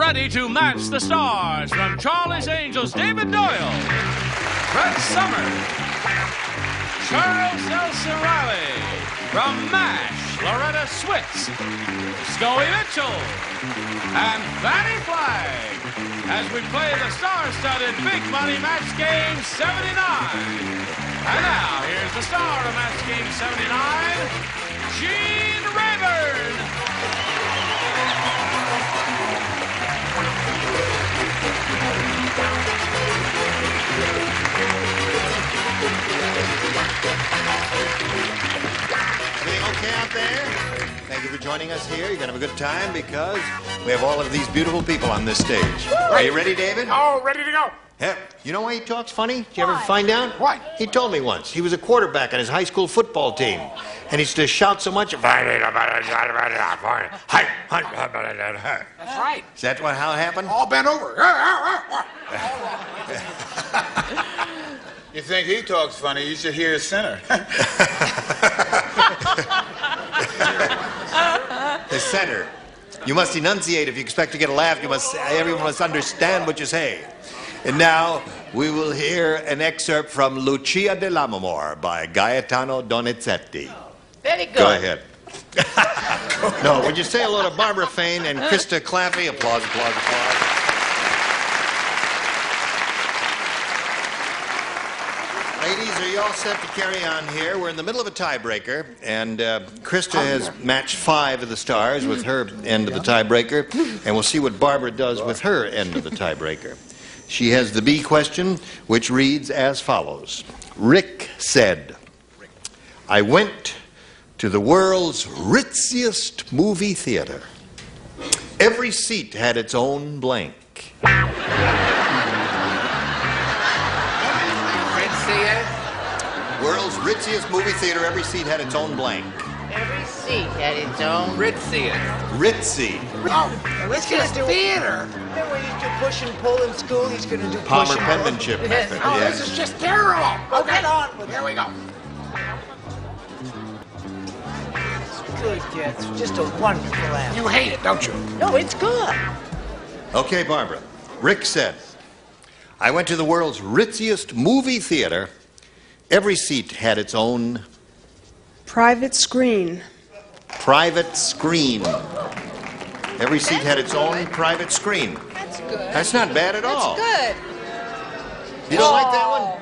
ready to match the stars from Charlie's Angels, David Doyle, Brett Somers, Charles Nelson Reilly, from MASH, Loretta Swit, Scoey Mitchell, and Fannie Flagg as we play the star-studded Big Money Match Game 79. And now, here's the star of Match Game 79, Gene Rayburn. Everything okay out there? Thank you for joining us here. You're going to have a good time because we have all of these beautiful people on this stage. Are you ready, David? Oh, ready to go. Yeah. You know why he talks funny? Did you ever find out? Why? He told me once. He was a quarterback on his high school football team. And he used to shout so much. That's That's right. Is that what, how it happened? All bent over. You think he talks funny? You should hear his center. The center. You must enunciate if you expect to get a laugh. You must. Everyone must understand what you say. And now we will hear an excerpt from Lucia di Lammermoor by Gaetano Donizetti. Oh, very good. Go ahead. no, would you say hello to Barbara Fain and Krista Claffey? Applause, applause, applause. Ladies, are you all set to carry on here? We're in the middle of a tiebreaker, and uh, Krista has matched five of the stars with her end of the tiebreaker, and we'll see what Barbara does with her end of the tiebreaker. She has the B question, which reads as follows Rick said, I went to the world's ritziest movie theater. Every seat had its own blank. World's ritziest movie theater, every seat had its own blank. every seat had its own. Ritzy. Ritzy. Oh, let's theater. Remember we used to push and pull in school? He's going to do Palmer push and pull. penmanship Yes. method. Oh, yes. this is just terrible. Oh, Okay. get on with it. Here we go. It's good, yeah. It's just a wonderful answer. You hate it, don't you? No, it's good. Okay, Barbara. Rick said, I went to the world's ritziest movie theater. Every seat had its own Private screen. private screen. Every seat had its own private screen. That's good. That's not bad at all. That's good. You don't like that one?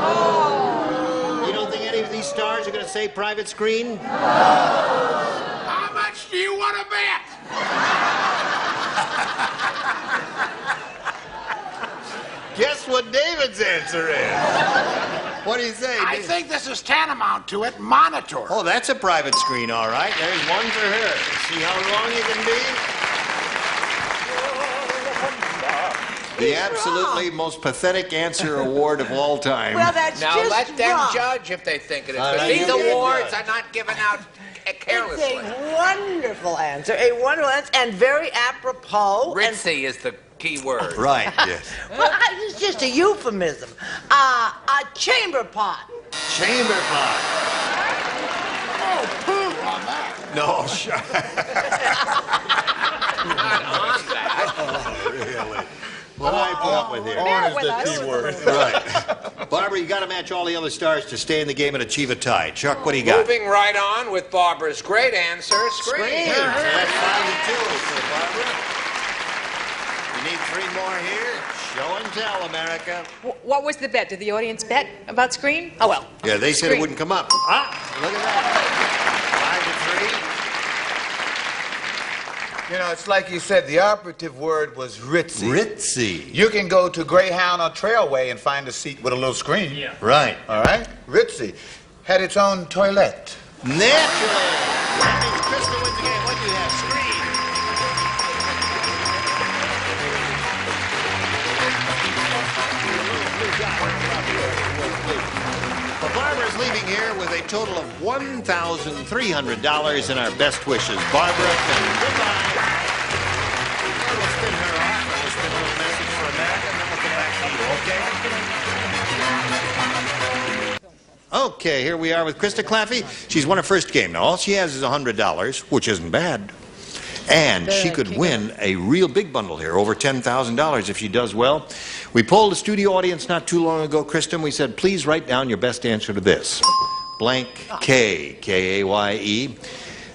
Oh. You don't think any of these stars are going to say private screen? How much do you want to bet? Guess what David's answer is? What do you say? I Dave? think this is tantamount to it. Monitor. Oh, that's a private screen, all right. There's one for her. See how wrong you can be? The absolutely most pathetic answer award of all time. Well, that's Now just let them wrong. judge if they think it is. Uh, these awards judge. are not given out carelessly. It's carelessly. a wonderful answer, a wonderful answer, and very apropos. and- Ritzy is the key word. right, yes. Well, it's just a euphemism. Uh, a chamber pot. Chamber pot. Oh, poo on that. No, sure. Not on that. really. What I put up with here. Bear with us. Right. Barbara, you got to match all the other stars to stay in the game and achieve a tie. Chuck, what do you got? Moving right on with Barbara's great answer, screen. Screen. So that's five two for Barbara. You need three more here. Show and tell, America. Wh- What was the bet? Did the audience bet about screen? Oh, well. Yeah, they said it wouldn't come up. Ah, look at that. Five to three. You know, it's like you said, the operative word was ritzy. Ritzy. You can go to Greyhound or Trailway and find a seat with a little screen. Yeah. Right. All right? Ritzy had its own toilet. Naturally. Here with a total of $1,300 in our best wishes. Barbara, and goodbye. Well, spin her off, and we'll spin a little message for America, and then we'll come back to you, okay? Okay, here we are with Krista Claffey. She's won her first game. Now, all she has is $100, which isn't bad. And she could win a real big bundle here, over $10,000 if she does well. We polled the studio audience not too long ago, Kristen. We said, please write down your best answer to this blank K, K A Y E.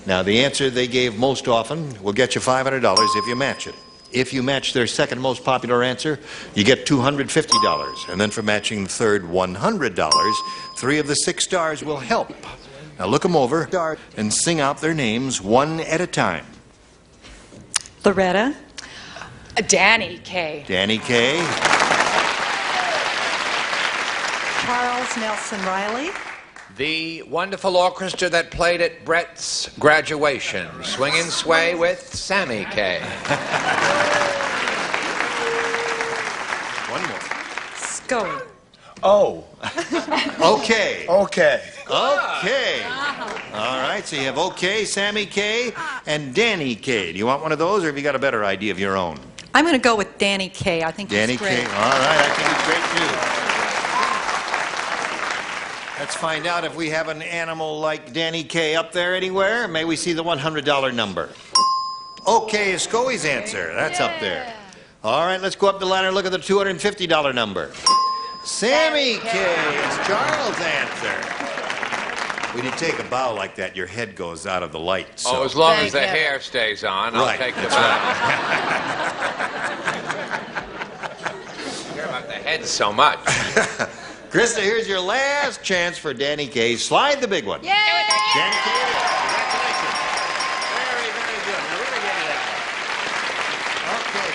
Now, the answer they gave most often will get you $500 if you match it. If you match their second most popular answer, you get $250. And then for matching the third $100, three of the six stars will help. Now look them over and sing out their names one at a time. Loretta, Danny Kaye. Danny Kaye, Charles Nelson Reilly, The wonderful orchestra that played at Brett's graduation. Swing and sway with Sammy Kaye. one more. Scully. Oh, Okay. okay. Okay. Uh-huh. All right, so you have OK, Sammy Kaye, and Danny Kaye. Do you want one of those, or have you got a better idea of your own? I'm going to go with Danny Kaye. I think Danny he's K. great. All right, I think it's great too. Let's find out if we have an animal like Danny Kaye up there anywhere. May we see the $100 number? Okay is Scoey's answer. That's up there. All right, let's go up the ladder and look at the $250 number. Sammy Kaye is Charles' answer. When you take a bow like that, your head goes out of the light. So. Oh, as long Thank as the heaven. hair stays on, I'll Right, take the that's bow. care about the head so much. Krista, here's your last chance for Danny Kaye. Slide the big one. Yay! Danny Kaye. Congratulations. Very, very good. Now, really get it. Okay.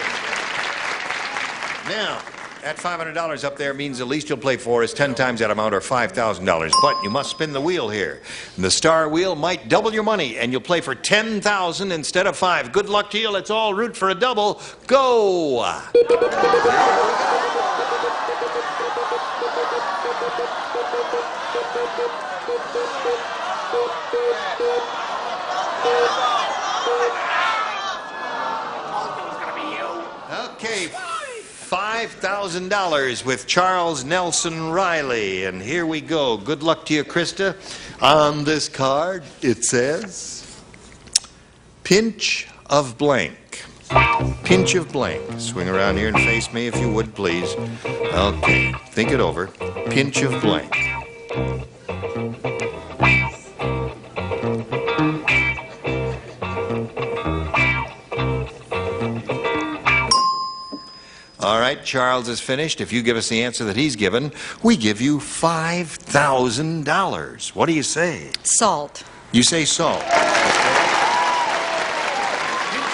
Now, that $500 up there means the least you'll play for is 10 times that amount or $5,000. But you must spin the wheel here. And the star wheel might double your money, and you'll play for 10000 instead of 5 Good luck to you. Let's all root for a double. Go! Okay, $5,000 with Charles Nelson Reilly. And here we go. Good luck to you, Krista. On this card, it says pinch of blank. Pinch of blank. Swing around here and face me if you would, please. Okay, think it over. Pinch of blank. Right, Charles is finished. If you give us the answer that he's given, we give you $5,000. What do you say? Salt. You say salt. Pinch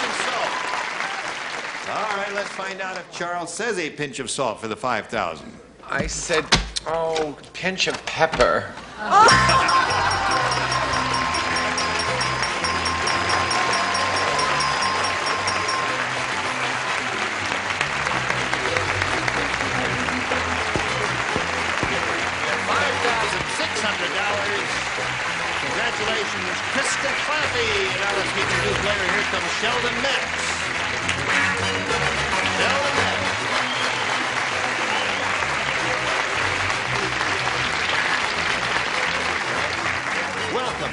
of salt. All right, let's find out if Charles says a pinch of salt for the 5000 I said, oh, pinch of pepper. $5,600. Here comes Sheldon Metz. Sheldon Metz. Welcome.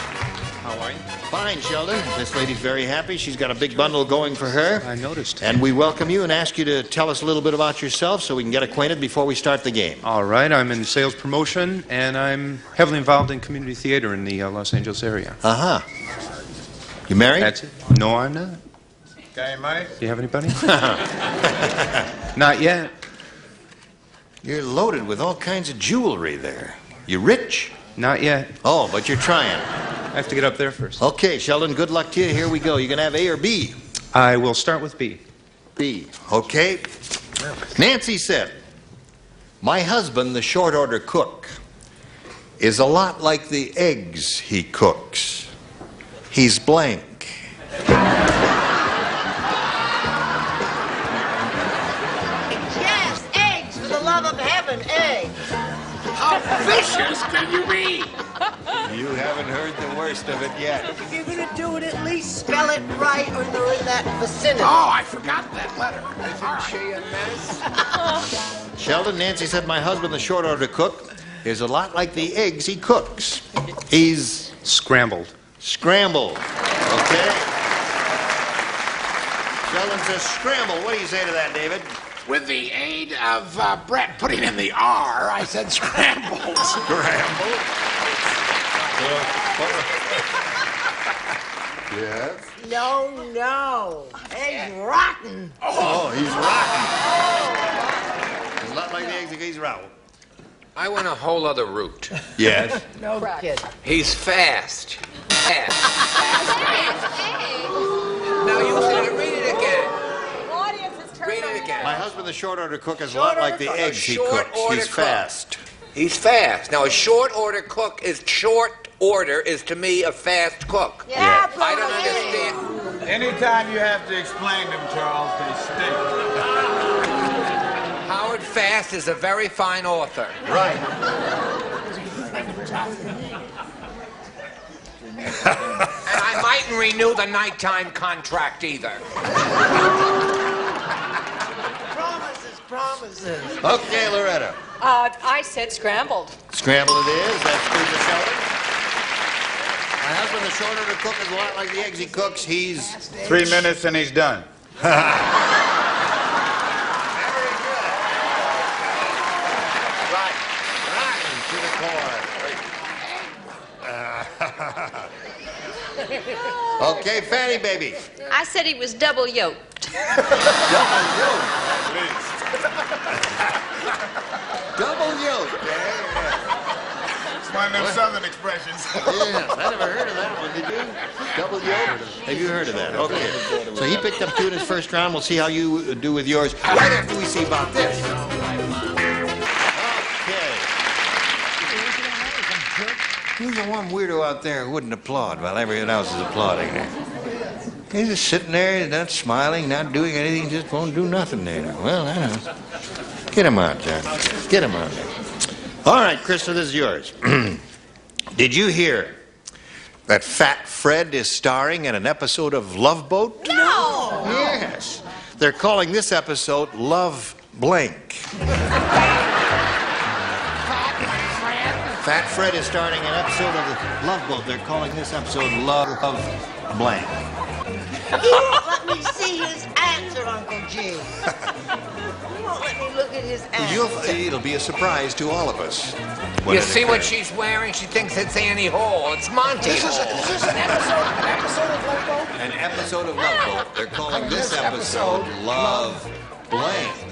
How are you? Fine, Sheldon. This lady's very happy. She's got a big bundle going for her. I noticed. And we welcome you and ask you to tell us a little bit about yourself so we can get acquainted before we start the game. All right, I'm in sales promotion, and I'm heavily involved in community theater in the uh, Los Angeles area. Uh huh. You married? That's it? No, I'm not. Got any money? Do you have anybody? not yet. You're loaded with all kinds of jewelry there. You rich? Not yet. Oh, but you're trying. I have to get up there first. Okay, Sheldon, good luck to you. Here we go. You are gonna have A or B. I will start with B. B. Okay. Nancy said, My husband, the short order cook, is a lot like the eggs he cooks. He's blank. Yes, eggs, for the love of heaven, eggs. How vicious can you be? You haven't heard the worst of it yet. If you're gonna do it, at least spell it right or they're in that vicinity. Oh, I forgot that letter. All right. Sheldon, Nancy said, My husband, the short order cook, is a lot like the eggs he cooks. He's Scrambled. Scrambled. Okay? Sheldon says scramble. What do you say to that, David? With the aid of uh, Brett putting in the R, I said scramble. Scramble. yes. No, no. Eggs rotten. Oh, he's rotten. He's not like the eggs, he's rotten. I went a whole other route. Yes. No kidding. He's fast. Fast. now you said it. Read it again. Read it again. My husband, the short order cook, is a lot like the order- eggs he short cooks. order He's cook. fast. He's fast. Now, a short order cook is short order is to me a fast cook. Yeah, but I don't understand. Anytime you have to explain them, Charles, they stink. Howard Fast is a very fine author. Right. And I mightn't renew the nighttime contract either. promises, promises. Okay, Loretta. Uh, I said scrambled. Scramble it is. That's Peter Sheldon. My husband, the short order cook, is a lot like the eggs he cooks. He's Three minutes and he's done. right. Rotten to the core. okay, Fannie baby. I said he was double yoked. Double yolk. Double yolk. It's one of them southern expressions. Yeah, I never heard of that one, did you? Double yolk? Have you heard of that? Okay. So he picked up two in his first round. We'll see how you do with yours right after we see about this. Who's the one weirdo out there who wouldn't applaud while everyone else is applauding there? He's just sitting there, not smiling, not doing anything, just won't do nothing there. Well, I know. Get him out, John. Get him out there. All right, Krista, this is yours. Did you hear that Fat Fred is starring in an episode of Love Boat? No. Yes. They're calling this episode Love Blank. Fat Fred is starting an episode of the Love Boat. They're calling this episode Love Blank. He won't let me see his answer, Uncle G. He won't let me look at his answer. You'll, it'll be a surprise to all of us. when You it see what she's wearing? She thinks it's Annie Hall. It's Monty This is, Hall. This is an episode an episode of Love Boat. An episode of Love Boat. They're calling this episode Love Blank.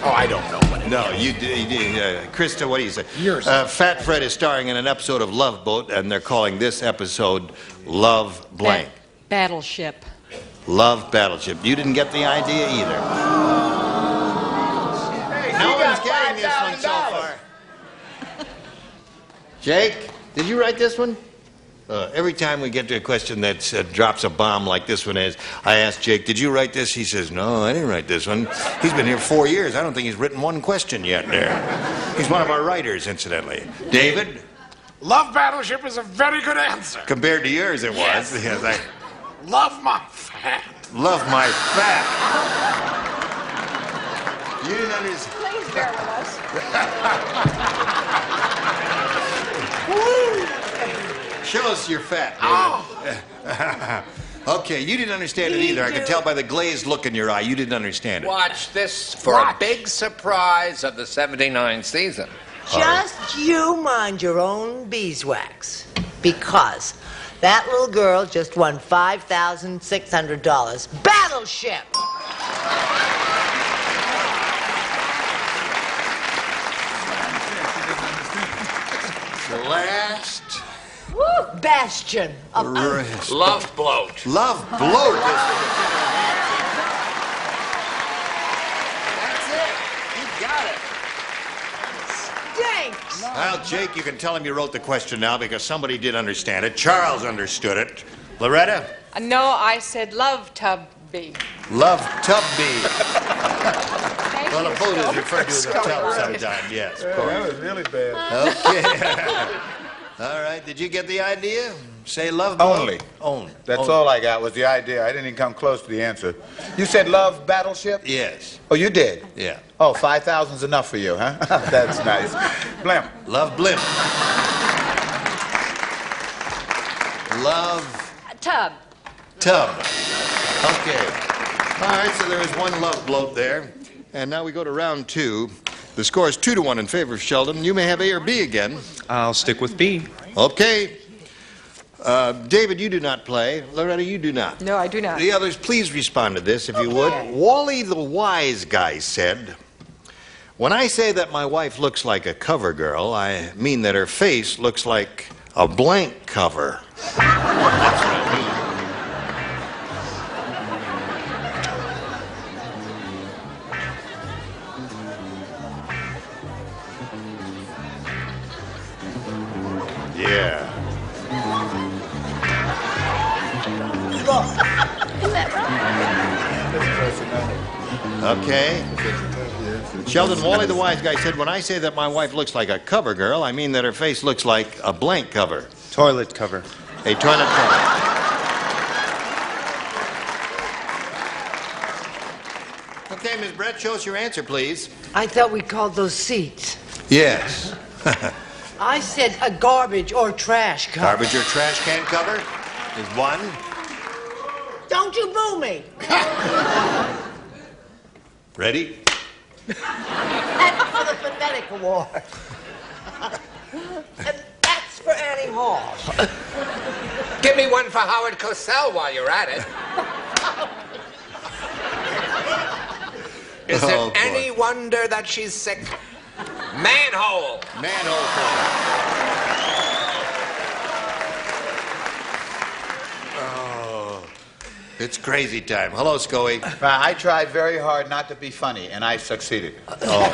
Oh, I don't know what it No, you did. Uh, Krista, what do you say? Uh, Fat Fred is starring in an episode of Love Boat, and they're calling this episode Love Blank. Battleship. Love Battleship. You didn't get the idea either. no one's getting this one so far. Jake, did you write this one? Uh, every time we get to a question that uh, drops a bomb like this one is, I ask Jake, did you write this? He says, no, I didn't write this one. He's been here four years. I don't think he's written one question yet there. He's one of our writers, incidentally. David, Love Battleship is a very good answer. compared to yours, it was. Yes. Yes, I Love my fat. love my fat. You didn't understand. Please bear with us. Show us your fat, oh. David. okay, you didn't understand it either. I could tell by the glazed look in your eye. You didn't understand it. Watch this for Watch. a big surprise of the 79 season. Just you mind your own beeswax. Because that little girl just won $5,600. Battleship! The last Woo! Bastion of rest. Love bloat. Love bloat. That's it. You got it. Stinks. Well, Jake, you can tell him you wrote the question now because somebody did understand it. Charles understood it. Loretta, Uh, no, I said love tubby. love Tubby. Thank Well, you. a boat is referred to as a tub sometimes, yes. of course. That was really bad. Okay. all right, did you get the idea? Say love boat. Only. Only. That's Only. all I got was the idea. I didn't even come close to the answer. You said love battleship? Yes, Oh, you did? yeah. Oh, 5,000's enough for you, huh? That's nice. Blimp. Love blimp. Love Tub. tub. Okay. All right, so there is one love bloat there. And now we go to round two. The score is two to one in favor of Sheldon. You may have A or B again. I'll stick with B. Okay. Uh, David, you do not play. Loretta, you do not. No, I do not. The others, please respond to this, if you would. Wally the wise guy said, When I say that my wife looks like a cover girl, I mean that her face looks like a blank cover. Okay. Sheldon Wally the wise guy said, When I say that my wife looks like a cover girl, I mean that her face looks like a blank cover. Toilet cover. A toilet cover. Okay, Ms. Brett, show us your answer, please. I thought we called those seats. Yes. I said a garbage or trash cover. Garbage or trash can cover is one. Don't you boo me. Ready? That's for the phonetic award. and that's for Annie Hall. Give me one for Howard Cosell while you're at it. Is Oh, it boy. any wonder that she's sick? Manhole. Manhole cover. Oh, it's crazy time. Hello, Scoey. Uh, I tried very hard not to be funny, and I succeeded. Oh.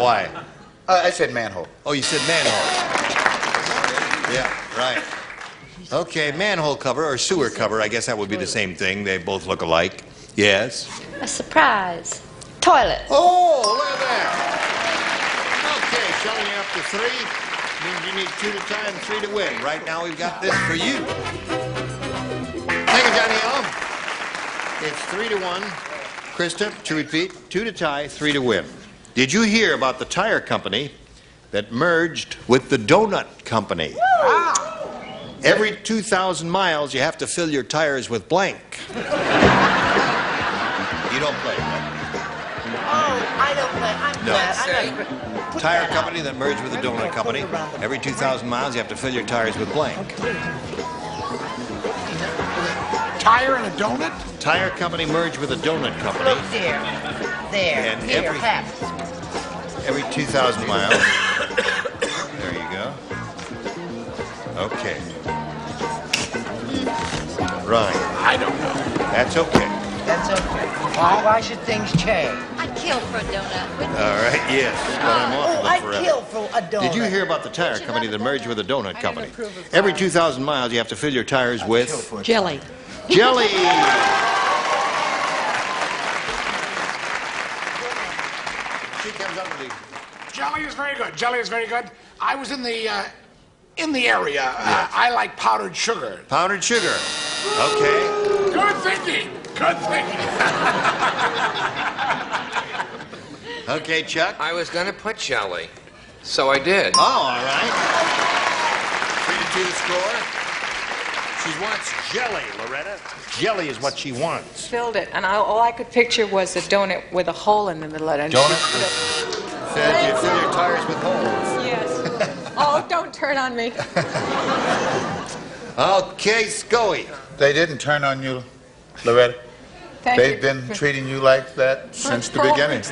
Why? Uh, I said manhole. Oh, you said manhole. Yeah, right. Okay, manhole cover or sewer cover. I guess that would be the same thing. They both look alike. Yes. A surprise. Toilet. Oh, look at that. Okay, Sheldon, you're up to three. Means you need two to tie and three to win. Right now, we've got this for you. Thank you, Johnny It's three to one. Krista, to repeat, two to tie, three to win. Did you hear about the tire company that merged with the donut company? Every 2,000 miles, you have to fill your tires with blank. You don't play. Oh, I don't play. I'm No. glad. I'm not... Put Tire that company out. that merged with the donut company. Every 2,000 miles, you have to fill your tires with blank. Tire and a donut? Tire company merged with a donut company. Look there. There. And Here, every- have. Every 2,000 miles. There you go. Okay. Right. I don't know. That's okay. That's okay. Why why should things change? I'd kill for a donut. Wouldn't All right, yes. But I'm ah, off Oh, I'd forever. kill for a donut. Did you hear about the tire company that merged with a donut company? Every 2,000 miles, you have to fill your tires with Jelly. Jelly. She comes up with the Jelly is very good. Jelly is very good. I was in the uh, in the area. Uh, I like powdered sugar. powdered sugar. Okay. Good thinking. Good thinking. Okay, Chuck. I was going to put jelly, so I did. Oh, all right. Three to two to score. She wants jelly, Loretta. Jelly is what she wants. filled it, and I, all I could picture was a donut with a hole in the middle of it. Donut? Said you fill your tires with holes. Yes. oh, don't turn on me. Okay, Scoey. They didn't turn on you, Loretta. Thank They've you. been treating you like that since the beginning.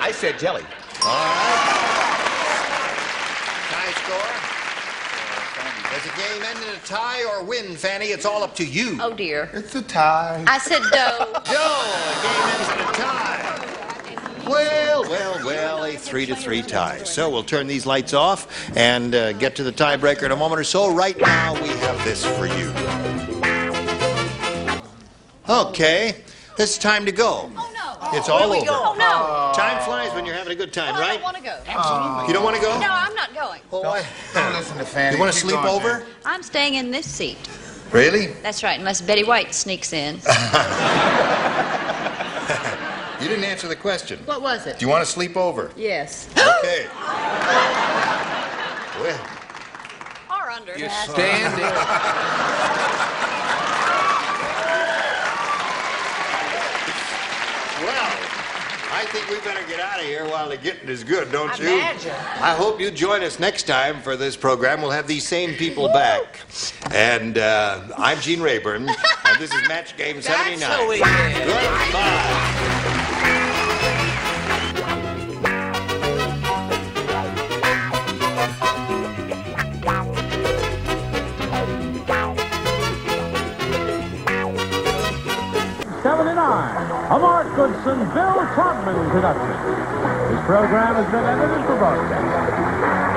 I said jelly. Tie score. Does the game end in a tie or win, Fannie? It's all up to you. Oh, dear. It's a tie. I said dough. Joe, the game ends in a tie. Well, well, well, a three to three tie. So we'll turn these lights off and uh, get to the tiebreaker in a moment or so. Right now, we have this for you. Okay, it's time to go. Oh, no. It's all over. Oh, no. Time flies when you're having a good time, Oh, I right? don't want to go. Absolutely. You don't want to go? No, I'm not going. Oh, I- Don't listen to Fannie. You want to sleep going, over? Fannie. I'm staying in this seat. Really? That's right, unless Betty White sneaks in. You didn't answer the question. What was it? Do you want to sleep over? Yes. Okay. Well, All under. You're standing. Well, I think we better get out of here while the getting is good, don't you? Imagine. I hope you join us next time for this program. We'll have these same people back. And uh, I'm Gene Rayburn, and this is Match Game 79. That's who we. Goodbye. Todman production. This program has been edited for broadcast.